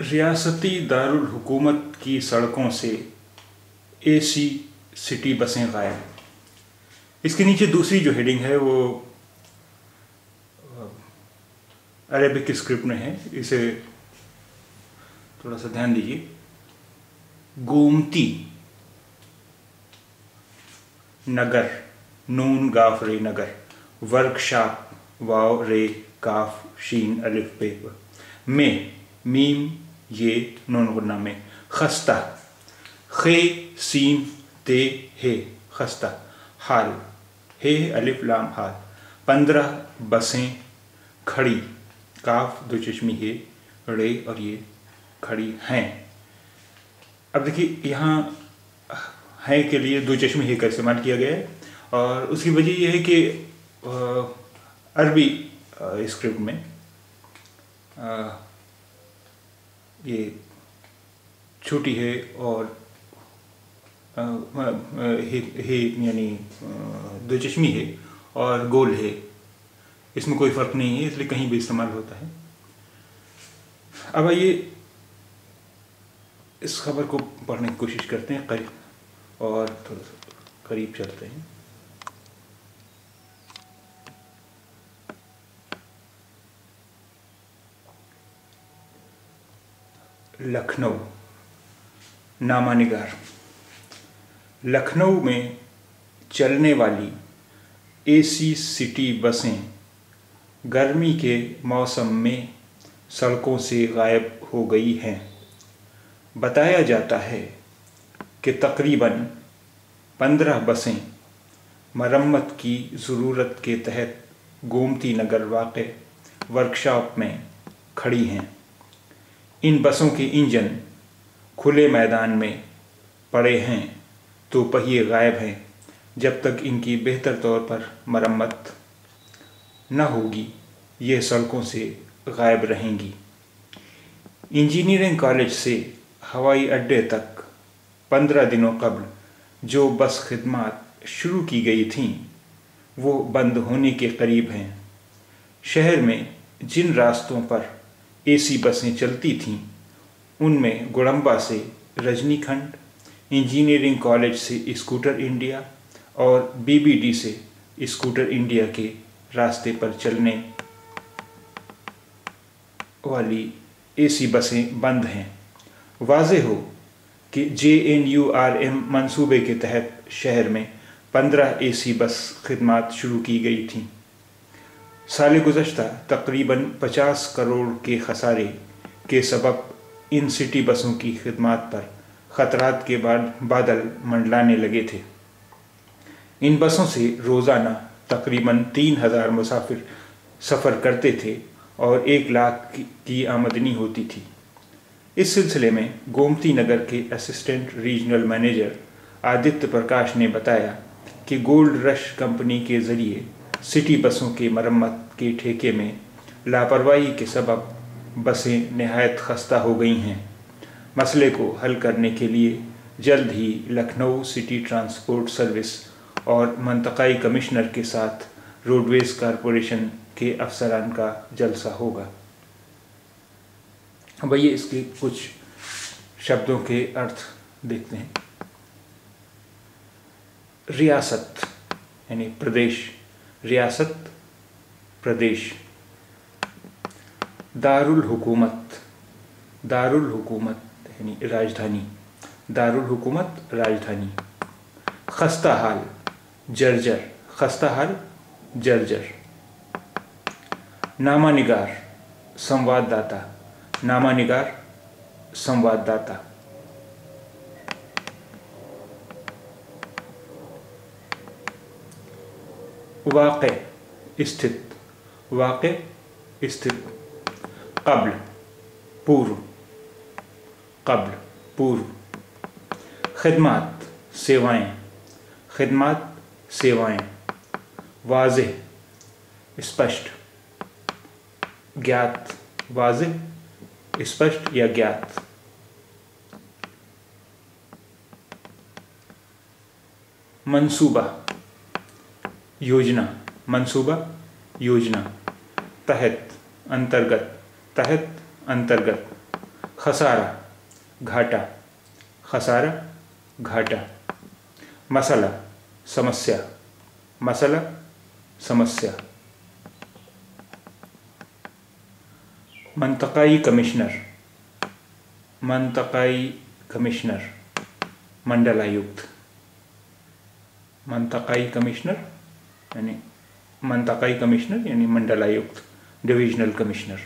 रियासती दारुल हुकूमत की सड़कों से एसी सिटी बसें गायब। इसके नीचे दूसरी जो हेडिंग है वो अरेबिक स्क्रिप्ट में है। इसे थोड़ा सा ध्यान दीजिए। गोमती नगर, नून गाफ रे नगर, वर्कशॉप वाव रे काफ, शीन अलिफ पे। में, मीम ये नून गुन्ना में खस्ता। खे सीन ते हे खस्ता। हाल। हे अलिफ लाम हाल। पंद्रह बसें खड़ी। काफ दो चश्मी हे रे और ये खड़ी हैं। अब देखिए यहाँ है के लिए दो चश्मे हे का इस्तेमाल किया गया है और उसकी वजह यह है कि अरबी स्क्रिप्ट में आ, ये छोटी है और हे यानी दो चश्मी है और गोल है। इसमें कोई फ़र्क नहीं है, इसलिए कहीं भी इस्तेमाल होता है। अब आइए इस खबर को पढ़ने की कोशिश करते हैं, करीब, और थोड़ा सा करीब चलते हैं। लखनऊ, नामानिगार। लखनऊ में चलने वाली एसी सिटी बसें गर्मी के मौसम में सड़कों से गायब हो गई हैं। बताया जाता है कि तकरीबन पंद्रह बसें मरम्मत की ज़रूरत के तहत गोमती नगर वाक़ वर्कशॉप में खड़ी हैं। इन बसों के इंजन खुले मैदान में पड़े हैं तो पहिए गायब हैं। जब तक इनकी बेहतर तौर पर मरम्मत न होगी, ये सड़कों से गायब रहेंगी। इंजीनियरिंग कॉलेज से हवाई अड्डे तक पंद्रह दिनों कबल जो बस खदमात शुरू की गई थीं, वो बंद होने के करीब हैं। शहर में जिन रास्तों पर एसी बसें चलती थीं। उनमें गुड़म्बा से रजनीखंड इंजीनियरिंग कॉलेज से स्कूटर इंडिया और बीबीडी से स्कूटर इंडिया के रास्ते पर चलने वाली एसी बसें बंद हैं। वाज हो कि J N U R M मनसूबे के तहत शहर में पंद्रह एसी बस खदमात शुरू की गई थीं। साल गुजशत तकरीबन पचास करोड़ के खसारे के सबब इन सिटी बसों की खदमात पर ख़तरात के बाद बादल मंडलाने लगे थे। इन बसों से रोज़ाना तकरीबन तीन हज़ार मुसाफिर सफ़र करते थे और एक लाख की आमदनी होती थी। इस सिलसिले में गोमती नगर के assistant regional manager Aditya Prakash ने बताया कि गोल्ड रश कंपनी के ज़रिए सिटी बसों की मरम्मत के ठेके में लापरवाही के सबब बसें नहायत खस्ता हो गई हैं। मसले को हल करने के लिए जल्द ही लखनऊ सिटी ट्रांसपोर्ट सर्विस और मनतकाई कमिश्नर के साथ रोडवेज़ कारपोरेशन के अफसरान का जलसा होगा। भैया इसके कुछ शब्दों के अर्थ देखते हैं। रियासत, यानी प्रदेश रियासत प्रदेश। दारुल हुकूमत दारुल हुकूमत यानी राजधानी, दारुल हुकूमत राजधानी। खस्ता हाल जर्जर खस्ता हाल जर्जर। नामा निगार संवाददाता नामा निगार संवाददाता। वाक़ स्थित वाक़ स्थित कबल पूर्व कबल पूर्व खदमात सेवाएँ खदमात सेवाएँ वाज स्पष्ट ज्ञात वाज स्पष्ट या ज्ञात मंसूबा योजना, मंसूबा, योजना, तहत, अंतर्गत तहत, अंतर्गत, खसारा, घाटा खसारा, घाटा, मसला, समस्या मसला, समस्या। मनतकाई कमिश्नर मनतकाई कमिश्नर, मंडलायुक्त। मनतकाई कमिश्नर यानी मनतकाई कमिश्नर यानी मंडलायुक्त डिविजनल कमिश्नर